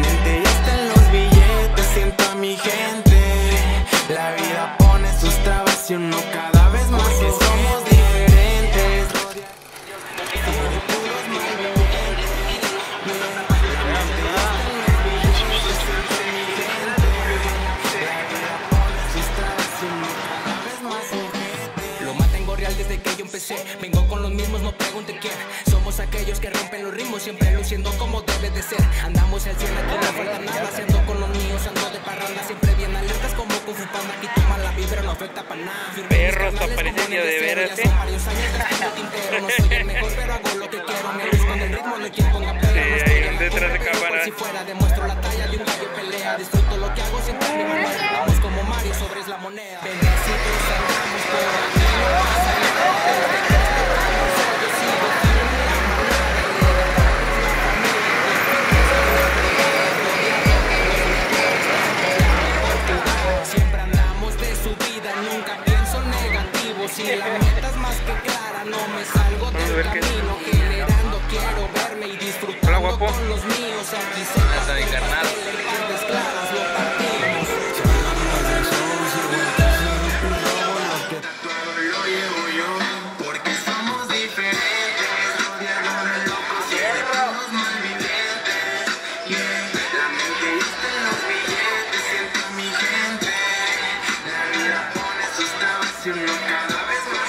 mente y hasta en los billetes siento a mi gente. La vida pone sus trabas y uno cada vez más Porque somos diferentes. Lo más real desde que yo empecé. Vengo con los mismos, no pregunte quién. Somos aquellos que rompen los ritmos, siempre luciendo como debe de ser. Andamos al cielo, aquí no falta nada. Si ando con los míos, ando de parranda, siempre bien alertas como Kung Fu Panda. Aquí toma la vibra, no afecta para nada. Perros, aparecen de veras, ¿eh? varios años tintero. No soy el mejor, pero hago lo que quiero. Me arriesgo en el ritmo, no hay quien ponga pero. Sí, ahí detrás de cámara. si fuera, demuestro la talla de un gallo pelea. Disfruto lo que hago, siempre manera. Vamos como Mario, sobre es la moneda. Si la meta es más que clara, no me salgo del ver qué- camino. Generando, quiero verme y guapo. con los míos. Aquí se mi carnal. to you.